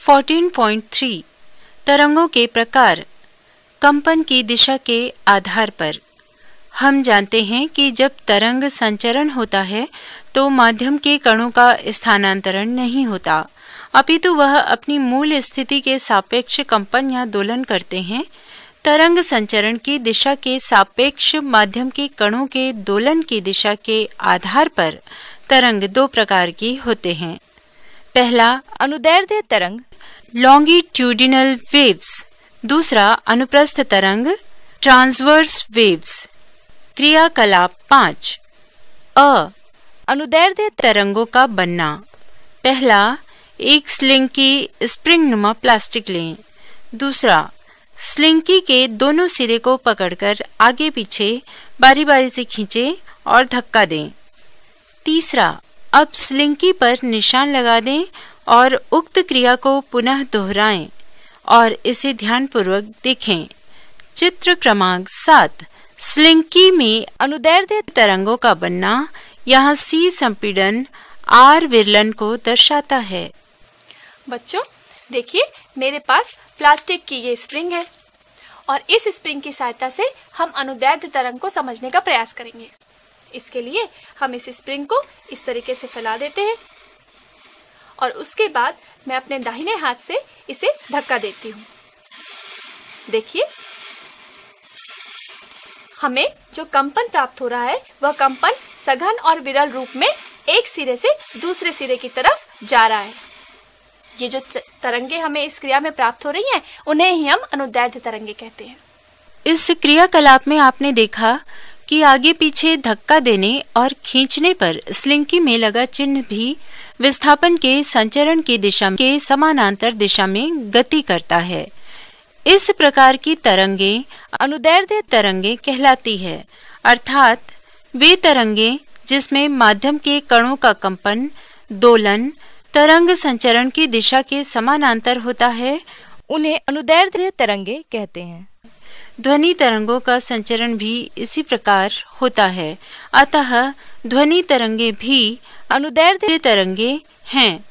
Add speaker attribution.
Speaker 1: 14.3 तरंगों के प्रकार, कंपन की दिशा के आधार पर। हम जानते हैं कि जब तरंग संचरण होता है तो माध्यम के कणों का स्थानांतरण नहीं होता। अपितु वह अपनी मूल स्थिति के सापेक्ष कंपन या दोलन करते हैं। तरंग संचरण की दिशा के सापेक्ष माध्यम के कणों के दोलन की दिशा के आधार पर तरंग दो प्रकार की होते हैं। पहला,
Speaker 2: अनुदैर्ध्य तरंग
Speaker 1: लॉन्गिट्यूडिनल वेव्स दूसरा, अनुप्रस्थ तरंग ट्रांसवर्स वेव्स क्रियाकलाप पाँच। अ,
Speaker 2: अनुदैर्ध्य
Speaker 1: तरंगों का बनना। पहला, एक स्लिंकी स्प्रिंग नुमा प्लास्टिक लें। दूसरा, स्लिंकी के दोनों सिरे को पकड़कर आगे पीछे बारी बारी से खींचे और धक्का दें। तीसरा, अब स्लिंकी पर निशान लगा दें और उक्त क्रिया को पुनः दोहराएँ और इसे ध्यानपूर्वक देखें। चित्र क्रमांक सात, स्लिंकी में
Speaker 2: अनुदैर्ध्य
Speaker 1: तरंगों का बनना यहाँ सी संपीड़न आर विरलन को दर्शाता है।
Speaker 3: बच्चों, देखिए, मेरे पास प्लास्टिक की ये स्प्रिंग है और इस स्प्रिंग की सहायता से हम अनुदैर्ध्य तरंग को समझने का प्रयास करेंगे। इसके लिए हम इस स्प्रिंग को इस तरीके से फैला देते हैं। और उसके बाद मैं अपने दाहिने हाथ से इसे धक्का देती हूँ। देखिए। हमें जो कंपन प्राप्त हो रहा है, वह कंपन सघन और विरल रूप में एक सिरे से दूसरे सिरे की तरफ़ जा रहा है। ये जो तरंगे हमें इस क्रिया में प्राप्त हो रही हैं, उन्हें ही हम अनुदैर्ध्य तरंगे कहते हैं।
Speaker 1: इस क्रियाकलाप में आपने देखा कि आगे पीछे धक्का देने और खींचने पर स्लिंकी में लगा चिन्ह भी विस्थापन के संचरण की दिशा के समानांतर दिशा में गति करता है। इस प्रकार की तरंगे
Speaker 2: अनुदैर्ध्य
Speaker 1: तरंगे कहलाती है। अर्थात वे तरंगे जिसमें माध्यम के कणों का कंपन, दोलन, तरंग संचरण की दिशा के समानांतर होता है,
Speaker 2: उन्हें अनुदैर्ध्य तरंगे कहते हैं।
Speaker 1: ध्वनि तरंगों का संचरण भी इसी प्रकार होता है। अतः ध्वनि तरंगे भी
Speaker 2: अनुदैर्ध्य
Speaker 1: तरंगे हैं।